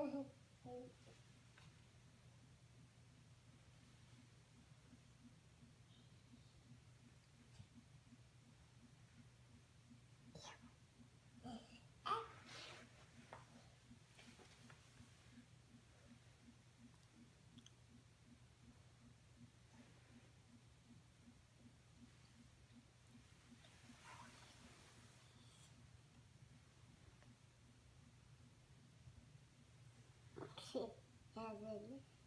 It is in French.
Oh no. Oh. Yayım. Açak.